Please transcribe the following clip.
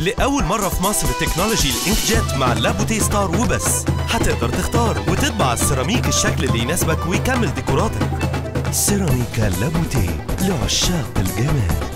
لأول مرة في مصر technology ال inkjet مع اللابوتي ستار وبس. هتقدر تختار وتطبع السيراميك الشكل اللي يناسبك ويكمل ديكوراتك. سيراميكا لابوتي لعشاق الجمال.